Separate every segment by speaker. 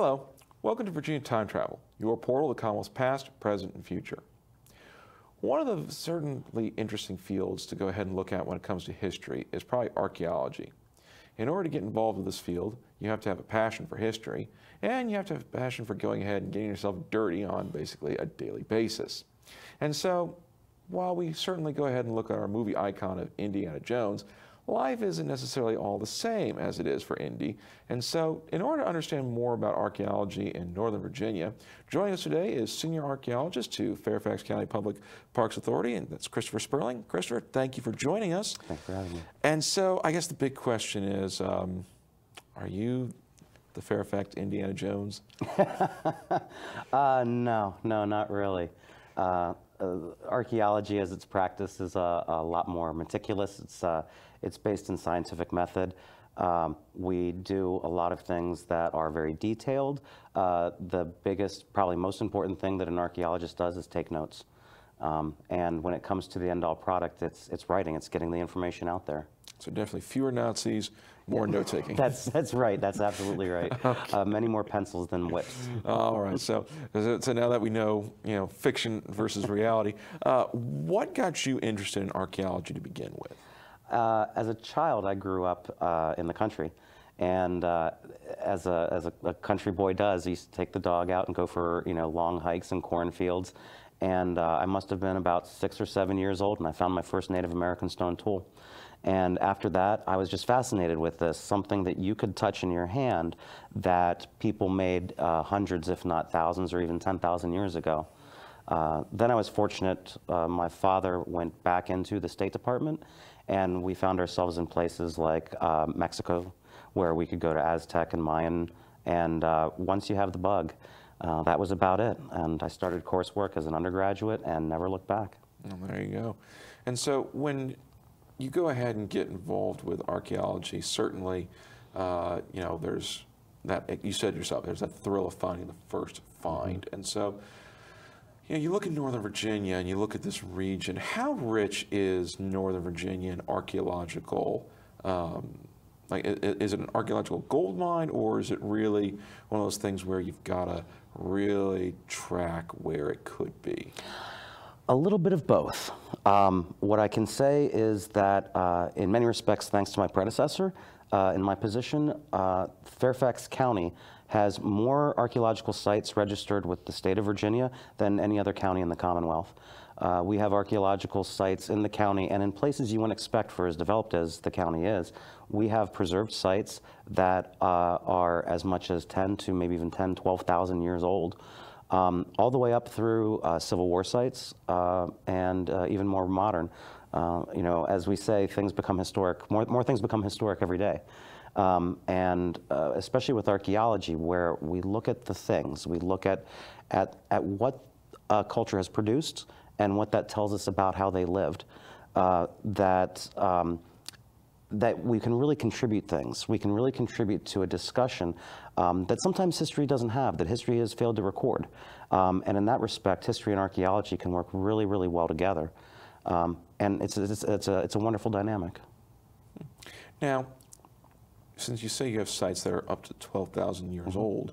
Speaker 1: Hello, welcome to Virginia Time Travel, your portal to Commonwealth's past, present, and future. One of the certainly interesting fields to go ahead and look at when it comes to history is probably archaeology. In order to get involved with this field, you have to have a passion for history, and you have to have a passion for going ahead and getting yourself dirty on basically a daily basis. And so, while we certainly go ahead and look at our movie icon of Indiana Jones, life isn't necessarily all the same as it is for Indy. And so, in order to understand more about archaeology in Northern Virginia, joining us today is senior archaeologist to Fairfax County Public Parks Authority, and that's Christopher Sperling. Christopher, thank you for joining us.
Speaker 2: Thanks for having me.
Speaker 1: And so, I guess the big question is um, are you the Fairfax Indiana Jones?
Speaker 2: uh, no, no, not really. Uh, uh, archaeology, as it's practiced, is a, a lot more meticulous. It's uh, it's based in scientific method. Um, we do a lot of things that are very detailed. Uh, the biggest, probably most important thing that an archaeologist does is take notes. Um, and when it comes to the end-all product, it's it's writing. It's getting the information out there.
Speaker 1: So definitely fewer Nazis, more note taking.
Speaker 2: That's that's right. That's absolutely right. okay. uh, many more pencils than whips.
Speaker 1: All right. So so now that we know you know fiction versus reality, uh, what got you interested in archaeology to begin with?
Speaker 2: Uh, as a child, I grew up uh, in the country. And uh, as, a, as a, a, country boy does, he used to take the dog out and go for you know long hikes in cornfields. And uh, I must have been about six or seven years old, and I found my first Native American stone tool. And after that, I was just fascinated with this, something that you could touch in your hand that people made uh, hundreds, if not thousands, or even 10,000 years ago. Uh, then I was fortunate, uh, my father went back into the State Department, and we found ourselves in places like uh, Mexico, where we could go to Aztec and Mayan, and uh, once you have the bug, uh, that was about it. And I started coursework as an undergraduate and never looked back.
Speaker 1: Well, there you go. And so when you go ahead and get involved with archaeology, certainly, uh, you know, there's that, you said yourself, there's that thrill of finding the first find. And so, you know, you look at Northern Virginia and you look at this region, how rich is Northern Virginia in archaeological, um, like, is it an archaeological gold mine or is it really one of those things where you've got to really track where it could be?
Speaker 2: A little bit of both. Um, what I can say is that uh, in many respects, thanks to my predecessor uh, in my position, uh, Fairfax County has more archaeological sites registered with the state of Virginia than any other county in the Commonwealth. Uh, we have archaeological sites in the county and in places you wouldn't expect for as developed as the county is. We have preserved sites that uh, are as much as 10 to maybe even 10, 12,000 years old um, all the way up through uh, Civil War sites uh, and uh, even more modern. Uh, you know, as we say, things become historic. More, more things become historic every day. Um, and especially with archaeology, where we look at the things, we look at, at, at what a culture has produced and what that tells us about how they lived. That um, that we can really contribute things. We can really contribute to a discussion um, that sometimes history doesn't have, that history has failed to record. Um, and in that respect, history and archaeology can work really, really well together. Um, and it's, it's, it's, a, it's a wonderful dynamic.
Speaker 1: Now, since you say you have sites that are up to 12,000 years mm -hmm. old,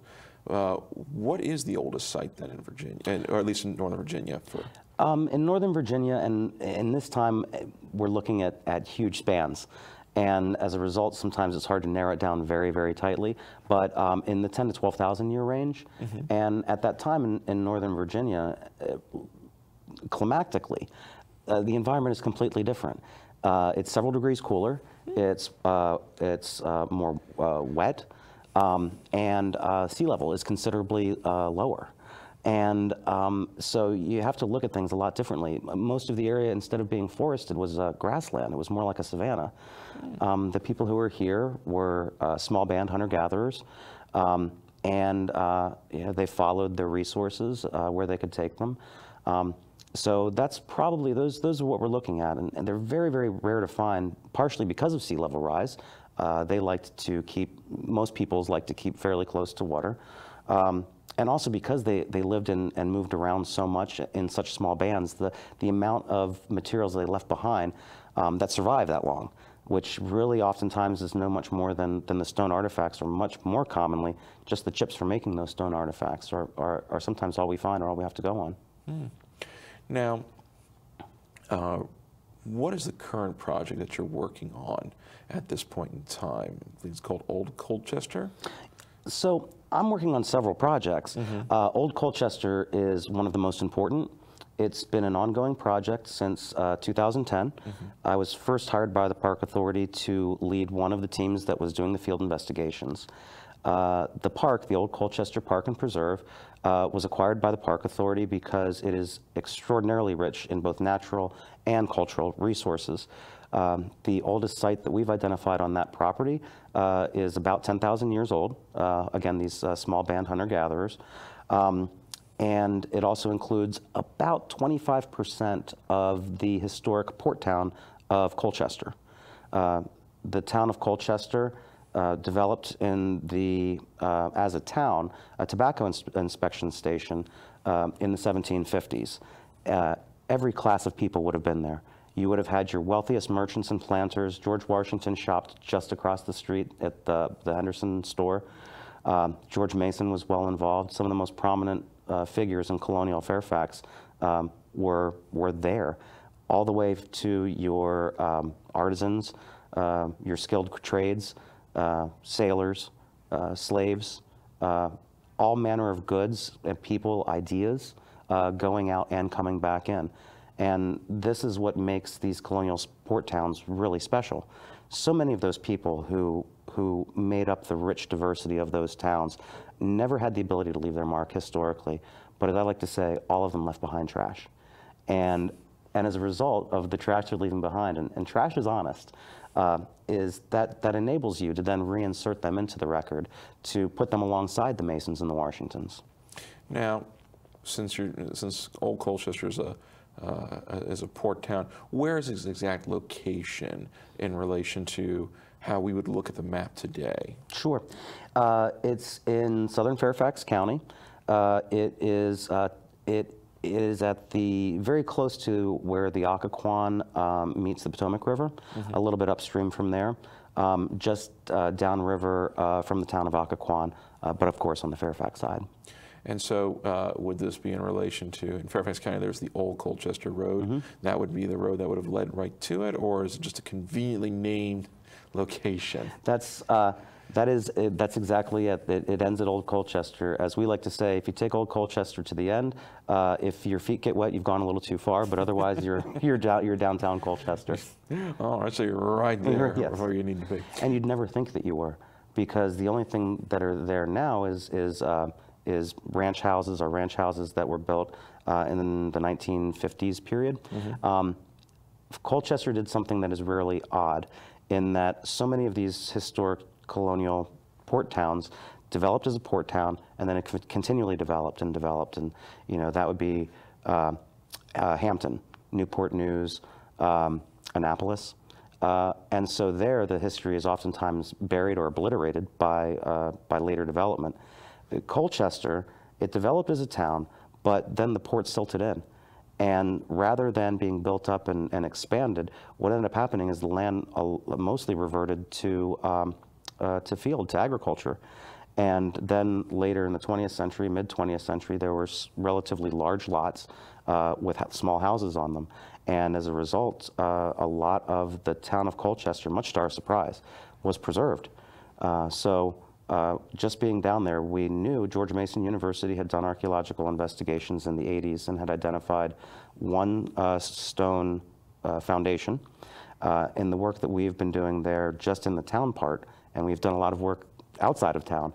Speaker 1: uh, what is the oldest site then in Virginia, or at least in Northern Virginia? For
Speaker 2: um, in Northern Virginia, and in this time, we're looking at, at huge spans. And as a result, sometimes it's hard to narrow it down very, very tightly. But um, in the 10 to 12,000 year range, mm -hmm. and at that time in, in Northern Virginia, uh, climatically, uh, the environment is completely different. Uh, it's several degrees cooler. It's uh, it's uh, more uh, wet, um, and sea level is considerably lower. And um, so you have to look at things a lot differently. Most of the area, instead of being forested, was uh, grassland. It was more like a savanna. Um, the people who were here were uh, small band hunter-gatherers. Um, and uh, they followed their resources uh, where they could take them. Um, so that's probably, those, those are what we're looking at. And, and, they're very, very rare to find, partially because of sea level rise. Uh, they like to keep, most peoples like to keep fairly close to water. Um, and also because they, they lived in, and moved around so much in such small bands, the, the amount of materials they left behind um, that survived that long which really oftentimes is no much more than, than the stone artifacts, or much more commonly, just the chips for making those stone artifacts are, are, are sometimes all we find or all we have to go on.
Speaker 1: Now, uh, what is the current project that you're working on at this point in time? I think it's called Old Colchester?
Speaker 2: So I'm working on several projects. Uh, Old Colchester is one of the most important. It's been an ongoing project since uh, 2010. I was first hired by the Park Authority to lead one of the teams that was doing the field investigations. Uh, the park, the Old Colchester Park and Preserve, uh, was acquired by the Park Authority because it is extraordinarily rich in both natural and cultural resources. Um, the oldest site that we've identified on that property uh, is about 10,000 years old. Uh, again, these uh, small band hunter gatherers. Um, and it also includes about 25% of the historic port town of Colchester. Uh, the town of Colchester uh, developed in the, uh, as a town, a tobacco ins- inspection station um, in the 1750s. Uh, every class of people would have been there. You would have had your wealthiest merchants and planters. George Washington shopped just across the street at the, the Henderson store. Um, George Mason was well involved. Some of the most prominent uh, figures in colonial Fairfax um, were, were there, all the way to your um, artisans, uh, your skilled trades, uh, sailors, uh, slaves, uh, all manner of goods and people, ideas uh, going out and coming back in. And this is what makes these colonial port towns really special. So many of those people who, who made up the rich diversity of those towns never had the ability to leave their mark historically. But as I like to say, all of them left behind trash. And, and as a result of the trash they're leaving behind, and, and trash is honest, uh, is that, that enables you to then reinsert them into the record to put them alongside the Masons and the Washingtons.
Speaker 1: Now, since you're, since Old Colchester is a, uh, is a port town, where is its exact location in relation to how we would look at the map today?
Speaker 2: Sure. Uh, it's in southern Fairfax County. Uh, it is uh, it is at the very close to where the Occoquan um, meets the Potomac River, a little bit upstream from there, um, just uh, downriver uh, from the town of Occoquan, uh, but of course on the Fairfax side.
Speaker 1: And so, uh, would this be in relation to, in Fairfax County, there's the old Colchester Road. That would be the road that would have led right to it, or is it just a conveniently named location?
Speaker 2: That's uh, that is uh, that's exactly it. it. It ends at Old Colchester, as we like to say. If you take Old Colchester to the end, uh, if your feet get wet, you've gone a little too far. But otherwise, you're you're down you're downtown Colchester,
Speaker 1: All right, so you're right there
Speaker 2: Yes.
Speaker 1: where you need to be.
Speaker 2: and you'd never think that you were, because the only thing that are there now is is uh, is ranch houses or ranch houses that were built uh, in the 1950s period. Um, Colchester did something that is really odd in that so many of these historic colonial port towns developed as a port town and then it continually developed and developed. And, you know, that would be uh, uh, Hampton, Newport News, um, Annapolis. Uh, and so there, the history is oftentimes buried or obliterated by, uh, by later development. Colchester, it developed as a town, but then the port silted in. And rather than being built up and, and expanded, what ended up happening is the land uh, mostly reverted to, um, uh, to field, to agriculture. And then later in the 20th century, mid 20th century, there were relatively large lots uh, with small houses on them. And as a result, uh, a lot of the town of Colchester, much to our surprise, was preserved. Uh, so uh, just being down there, we knew George Mason University had done archaeological investigations in the 80s and had identified one uh, stone uh, foundation. Uh, in the work that we've been doing there, just in the town part, and we've done a lot of work outside of town,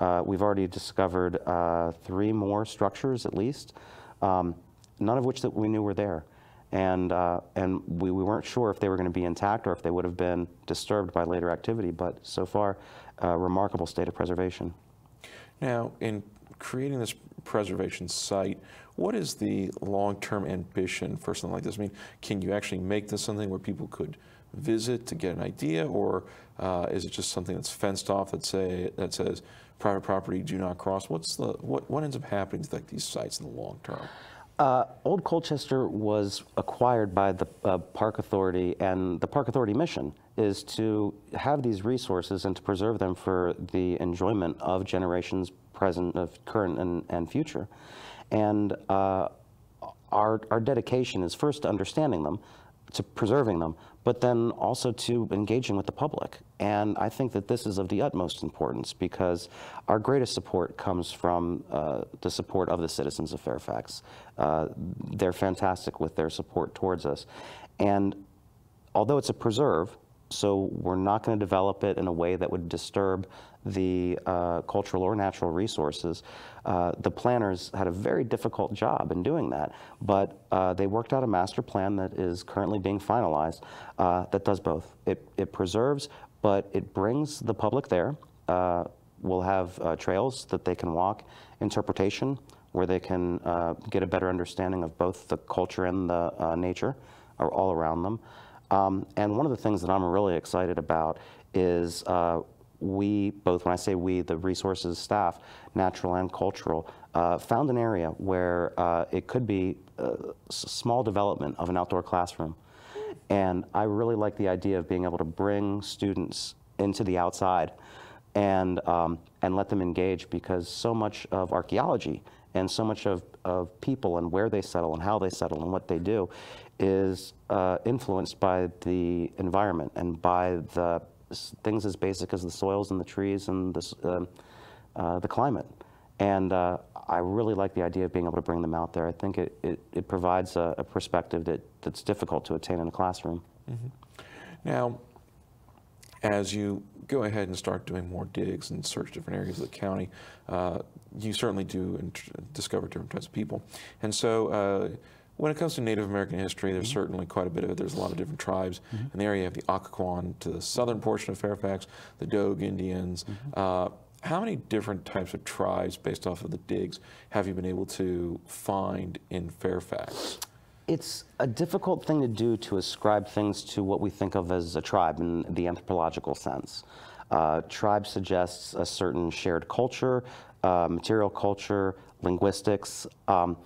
Speaker 2: uh, we've already discovered uh, three more structures at least, um, none of which that we knew were there. And, and we, we weren't sure if they were going to be intact or if they would have been disturbed by later activity, but so far, a remarkable state of preservation.
Speaker 1: Now, in creating this preservation site, what is the long-term ambition for something like this? I mean, can you actually make this something where people could visit to get an idea, or uh, is it just something that's fenced off that say that says private property do not cross? What's the what what ends up happening to like these sites in the long term?
Speaker 2: Uh, Old Colchester was acquired by the uh, Park Authority, and the Park Authority mission is to have these resources and to preserve them for the enjoyment of generations present, of current and, and future. And uh, our, our dedication is first to understanding them, to preserving them, but then also to engaging with the public. And I think that this is of the utmost importance because our greatest support comes from uh, the support of the citizens of Fairfax. Uh, they're fantastic with their support towards us. And although it's a preserve, so we're not going to develop it in a way that would disturb the uh, cultural or natural resources. Uh, the planners had a very difficult job in doing that, but uh, they worked out a master plan that is currently being finalized uh, that does both. It, it preserves, but it brings the public there. Uh, we'll have uh, trails that they can walk, interpretation, where they can get a better understanding of both the culture and the nature all around them. Um, and one of the things that I'm really excited about is uh, we, both when I say we, the resources staff, natural and cultural, uh, found an area where uh, it could be a small development of an outdoor classroom. And I really like the idea of being able to bring students into the outside and, um, and let them engage because so much of archaeology and so much of, of people and where they settle and how they settle and what they do is uh, influenced by the environment and by the things as basic as the soils and the trees and the, uh, uh, the climate. And uh, I really like the idea of being able to bring them out there. I think it, it, it provides a, a, perspective that, that's difficult to attain in a classroom. Mm -hmm.
Speaker 1: Now, as you go ahead and start doing more digs and search different areas of the county, uh, you certainly do discover different types of people. And so uh, when it comes to Native American history, there's mm -hmm. certainly quite a bit of it. There's a lot of different tribes. Mm -hmm. In the area, you have the Occoquan to the southern portion of Fairfax, the Dogue Indians. Mm -hmm. uh, how many different types of tribes, based off of the digs, have you been able to find in Fairfax?
Speaker 2: It's a difficult thing to do to ascribe things to what we think of as a tribe in the anthropological sense. Uh, tribe suggests a certain shared culture, uh, material culture, linguistics. Um,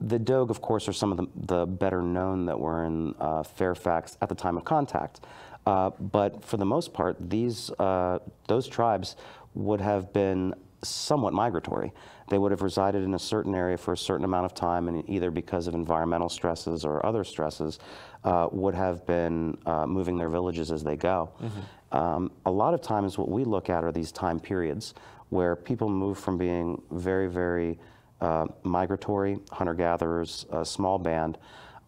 Speaker 2: the Dogue, of course, are some of the, the better known that were in uh, Fairfax at the time of contact. Uh, but for the most part, these, uh, those tribes would have been somewhat migratory. They would have resided in a certain area for a certain amount of time, and either because of environmental stresses or other stresses, uh, would have been uh, moving their villages as they go. Mm -hmm. um, a lot of times, what we look at are these time periods where people move from being very, very uh, migratory hunter-gatherers, a small band,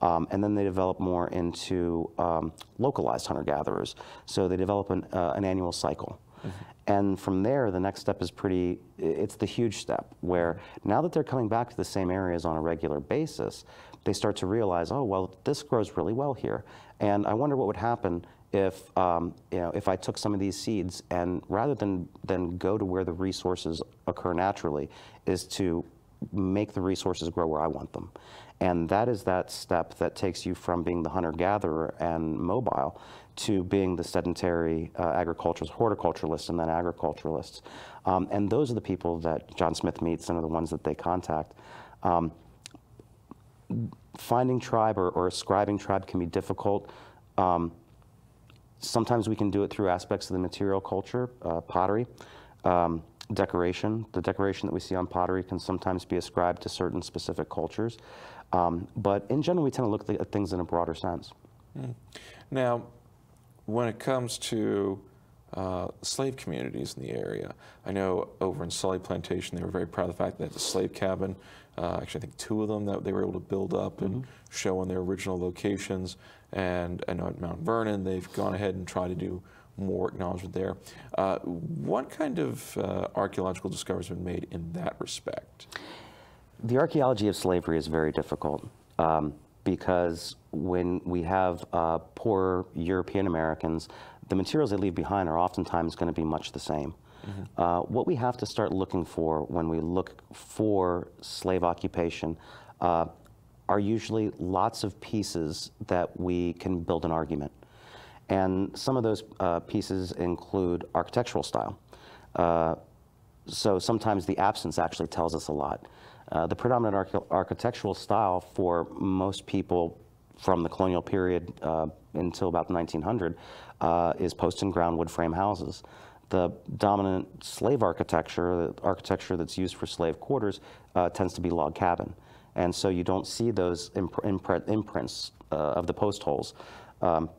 Speaker 2: um, and then they develop more into um, localized hunter-gatherers. So they develop an, uh, an annual cycle. Mm -hmm. And from there, the next step is pretty, it's the huge step where now that they're coming back to the same areas on a regular basis, they start to realize, oh, well, this grows really well here. And I wonder what would happen if, um, you know, if I took some of these seeds and rather than, than go to where the resources occur naturally, is to make the resources grow where I want them. And that is that step that takes you from being the hunter-gatherer and mobile to being the sedentary uh, agriculturalist, horticulturalist, and then agriculturalists. Um, and those are the people that John Smith meets and are the ones that they contact. Um, finding tribe or, or, ascribing tribe can be difficult. Um, sometimes we can do it through aspects of the material culture, uh, pottery. Decoration. The decoration that we see on pottery can sometimes be ascribed to certain specific cultures. Um, but in general, we tend to look at things in a broader sense. Mm.
Speaker 1: Now, when it comes to uh, slave communities in the area, I know over in Sully Plantation, they were very proud of the fact that the slave cabin, uh, actually I think two of them that they were able to build up and mm -hmm. show on their original locations. And I know at Mount Vernon, they've gone ahead and tried to do more acknowledgement there. Uh, what kind of uh, archaeological discoveries have been made in that respect?
Speaker 2: The archaeology of slavery is very difficult um, because when we have uh, poor European Americans, the materials they leave behind are oftentimes going to be much the same. Mm -hmm. what we have to start looking for when we look for slave occupation uh, are usually lots of pieces that we can build an argument. And some of those uh, pieces include architectural style. Uh, so sometimes the absence actually tells us a lot. Uh, the predominant arch- architectural style for most people from the colonial period uh, until about 1900 uh, is post and ground wood frame houses. The dominant slave architecture, the architecture that's used for slave quarters, uh, tends to be log cabin. And so you don't see those imp- imprint, imprints of the post holes um,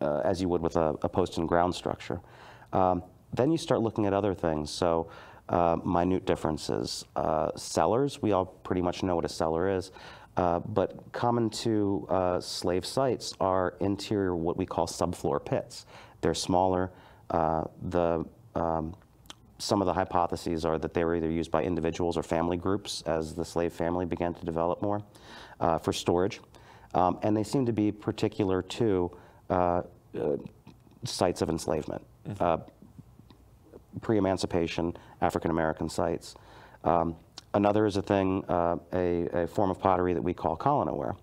Speaker 2: uh, as you would with a, a post and ground structure. Um, then you start looking at other things. So uh, minute differences. Uh, cellars, we all pretty much know what a cellar is. Uh, but common to uh, slave sites are interior, what we call subfloor pits. They're smaller. Uh, the, um, some of the hypotheses are that they were either used by individuals or family groups as the slave family began to develop more uh, for storage. Um, and they seem to be particular to sites of enslavement. Mm-hmm pre-emancipation African American sites. Um, another is a thing, uh, a, a, form of pottery that we call colonoware.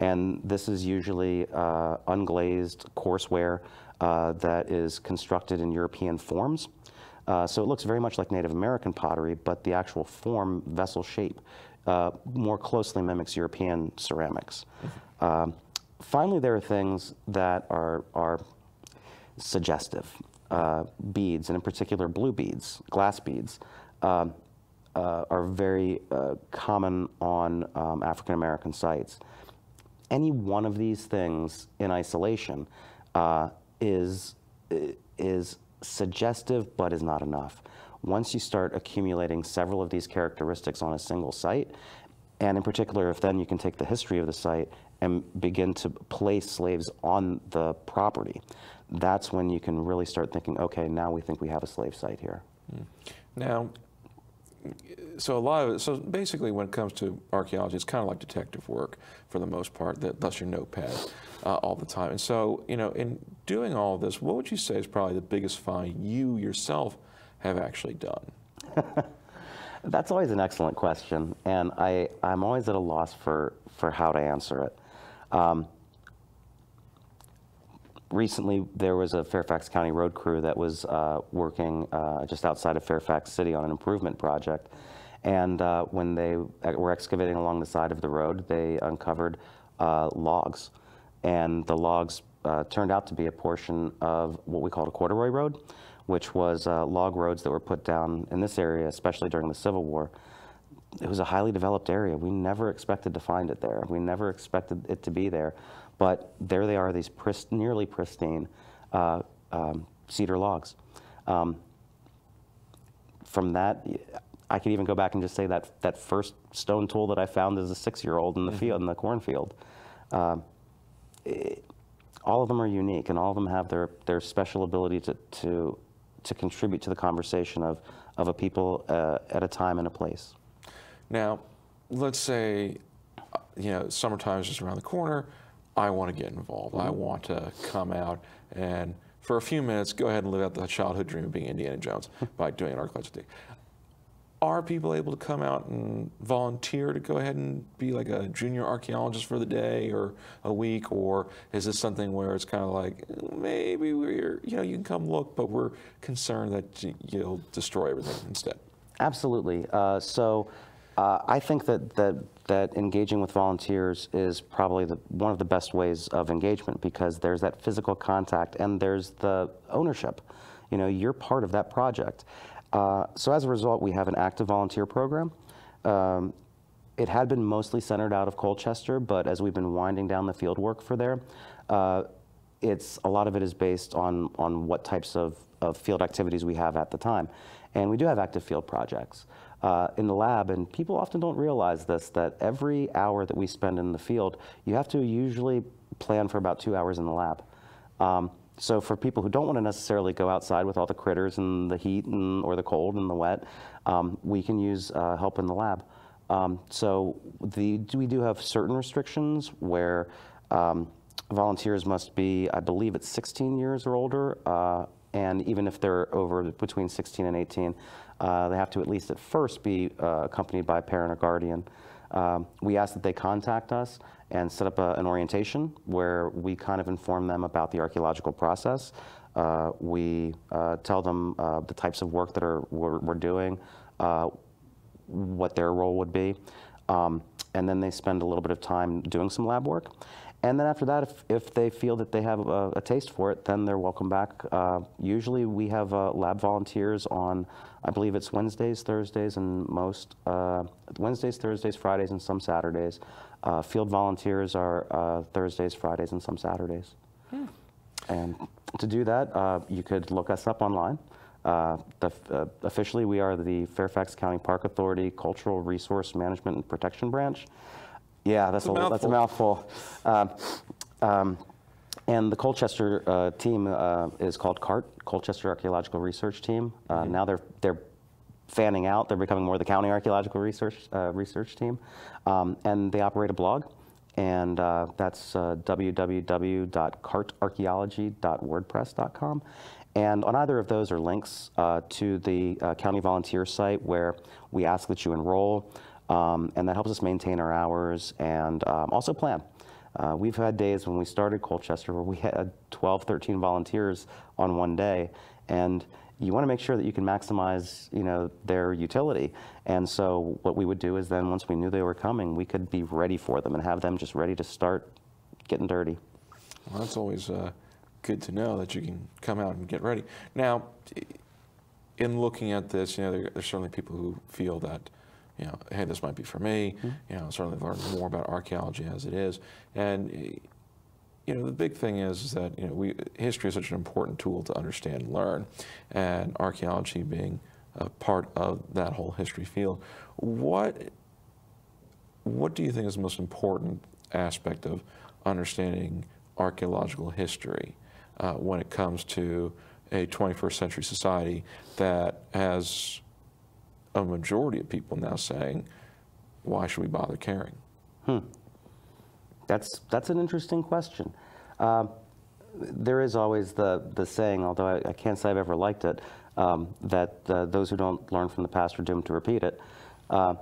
Speaker 2: And this is usually uh, unglazed coarseware uh, that is constructed in European forms. Uh, so it looks very much like Native American pottery, but the actual form, vessel shape, uh, more closely mimics European ceramics. Mm-hmm. Um, finally, there are things that are, are suggestive uh, beads, and in particular blue beads, glass beads, um, uh, are very uh, common on um, African American sites. Any one of these things in isolation uh, is, is suggestive but is not enough. Once you start accumulating several of these characteristics on a single site, and in particular, if then you can take the history of the site and begin to place slaves on the property, that's when you can really start thinking, okay, now we think we have a slave site here.
Speaker 1: Hmm. Now, so a lot of it, so basically when it comes to archaeology, it's kind of like detective work for the most part, that, that's your notepad uh, all the time. And so, you know, in doing all this, what would you say is probably the biggest find you yourself have actually done?
Speaker 2: that's always an excellent question, and I, I'm always at a loss for, for how to answer it. Um, recently there was a Fairfax County road crew that was uh, working uh, just outside of Fairfax City on an improvement project. And uh, when they were excavating along the side of the road, they uncovered uh, logs. And the logs uh, turned out to be a portion of what we called a corduroy road, which was uh, log roads that were put down in this area, especially during the Civil War. It was a highly developed area. We never expected to find it there. We never expected it to be there. But there they are, these prist nearly pristine uh, um, cedar logs. Um, from that, I could even go back and just say that that first stone tool that I found as a six-year-old in the mm -hmm. field in the cornfield. Um, it, all of them are unique, and all of them have their their special ability to to to contribute to the conversation of of a people uh, at a time and a place.
Speaker 1: Now, let's say, you know, summertime is just around the corner. I want to get involved. I want to come out and for a few minutes go ahead and live out the childhood dream of being Indiana Jones by doing an archaeological Are people able to come out and volunteer to go ahead and be like a junior archaeologist for the day or a week, or is this something where it's kind of like maybe we're you know you can come look, but we're concerned that you'll destroy everything instead?
Speaker 2: Absolutely. Uh, so uh, I think that, that, that engaging with volunteers is probably the, one of the best ways of engagement because there's that physical contact and there's the ownership. You know, you're part of that project. Uh, so as a result, we have an active volunteer program. Um, it had been mostly centered out of Colchester, but as we've been winding down the field work for there, uh, it's a lot of it is based on on what types of, of field activities we have at the time, and we do have active field projects uh, in the lab, and people often don't realize this, that every hour that we spend in the field, you have to usually plan for about two hours in the lab. Um, so for people who don't want to necessarily go outside with all the critters and the heat and, or the cold and the wet, um, we can use uh, help in the lab. Um, so the, we do have certain restrictions where um, volunteers must be, I believe it's 16 years or older, uh, and even if they're over between 16 and 18, uh, they have to at least at first be uh, accompanied by a parent or guardian. Um, we ask that they contact us and set up a, an orientation where we kind of inform them about the archaeological process. Uh, we uh, tell them uh, the types of work that are we're, we're doing, uh, what their role would be, um, and then they spend a little bit of time doing some lab work. And then after that, if, if they feel that they have a, a taste for it, then they're welcome back. Uh, usually we have uh, lab volunteers on, I believe it's Wednesdays, Thursdays, and most, uh, Wednesdays, Thursdays, Fridays, and some Saturdays. Uh, field volunteers are uh, Thursdays, Fridays, and some Saturdays. And to do that, uh, you could look us up online. Uh, the, uh, officially, we are the Fairfax County Park Authority Cultural Resource Management and Protection Branch. Yeah, that's,
Speaker 1: a
Speaker 2: a, that's a mouthful. Um, um, and the Colchester uh, team uh, is called CART, Colchester Archaeological Research Team. Uh, Now they're they're fanning out. They're becoming more the county archaeological research uh, research team, um, and they operate a blog, and uh, that's uh, www.cartarchaeology.wordpress.com. And on either of those are links uh, to the uh, county volunteer site where we ask that you enroll, um, and that helps us maintain our hours and um, also plan. Uh, we've had days when we started Colchester where we had 12, 13 volunteers on one day, and you want to make sure that you can maximize, you know, their utility. And so what we would do is then once we knew they were coming, we could be ready for them and have them just ready to start getting dirty.
Speaker 1: Well, that's always uh, good to know that you can come out and get ready. Now, in looking at this, you know, there, there's certainly people who feel that, you know, hey, this might be for me. You know, certainly learn more about archaeology as it is, and you know, the big thing is, is that you know, we history is such an important tool to understand and learn, and archaeology being a part of that whole history field. What what do you think is the most important aspect of understanding archaeological history uh, when it comes to a 21st century society that has a majority of people now saying, why should we bother caring?
Speaker 2: That's, that's an interesting question. Um, there is always the, the saying, although I, I can't say I've ever liked it, um, that uh, those who don't learn from the past are doomed to repeat it. Uh,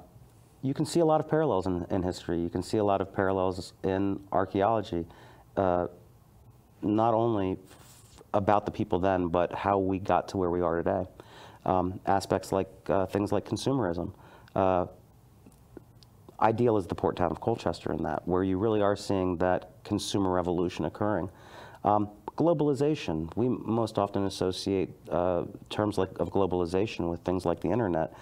Speaker 2: you can see a lot of parallels in, in history. You can see a lot of parallels in archaeology, uh, not only about the people then, but how we got to where we are today. Um, aspects like uh, things like consumerism. Uh, ideal is the port town of Colchester in that, where you really are seeing that consumer revolution occurring. Um, globalization, we most often associate uh, terms like of globalization with things like the internet,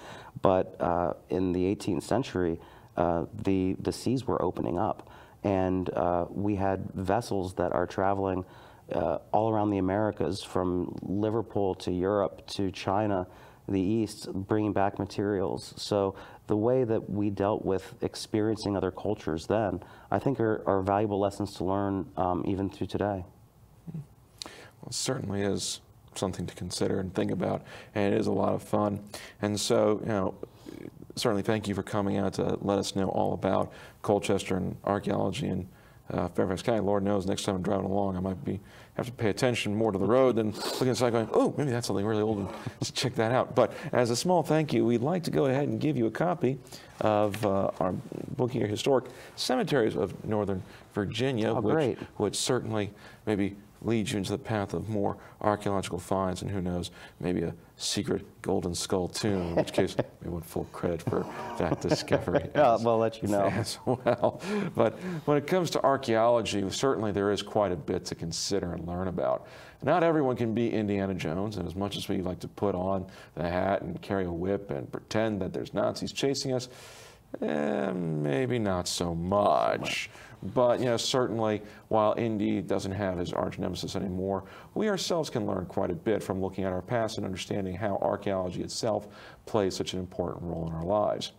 Speaker 2: but uh, in the 18th century, uh, the, the seas were opening up, and uh, we had vessels that are traveling uh, all around the Americas, from Liverpool to Europe to China, the East, bringing back materials. So the way that we dealt with experiencing other cultures then, I think are, are valuable lessons to learn um, even through today.
Speaker 1: Well, certainly is something to consider and think about, and it is a lot of fun. And so, you know, certainly thank you for coming out to let us know all about Colchester and archaeology and uh, Fairfax County. Lord knows, next time I'm driving along, I might be have to pay attention more to the road than looking inside going, oh, maybe that's something really old and let's check that out. But as a small thank you, we'd like to go ahead and give you a copy of uh, our book here, Historic Cemeteries of Northern Virginia,
Speaker 2: Oh,
Speaker 1: which
Speaker 2: great.
Speaker 1: would certainly maybe lead you into the path of more archaeological finds, and who knows, maybe a secret golden skull tomb, in which case we want full credit for that discovery.
Speaker 2: Yeah,
Speaker 1: as-
Speaker 2: we'll let you know.
Speaker 1: As well. But when it comes to archaeology, certainly there is quite a bit to consider and learn about. Not everyone can be Indiana Jones, and as much as we like to put on the hat and carry a whip and pretend that there's Nazis chasing us, eh, maybe not so much. But you know, certainly, while Indy doesn't have his arch nemesis anymore, we ourselves can learn quite a bit from looking at our past and understanding how archaeology itself plays such an important role in our lives.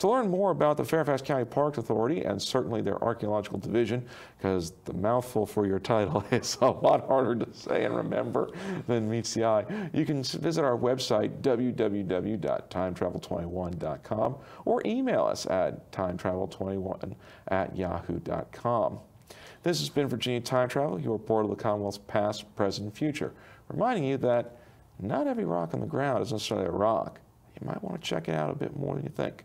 Speaker 1: To learn more about the Fairfax County Parks Authority and certainly their archaeological division, because the mouthful for your title is a lot harder to say and remember than meets the eye, you can visit our website, www.timetravel21.com, or email us at timetravel21 at yahoo.com. This has been Virginia Time Travel, your portal to the Commonwealth's past, present, and future, reminding you that not every rock on the ground is necessarily a rock. You might want to check it out a bit more than you think.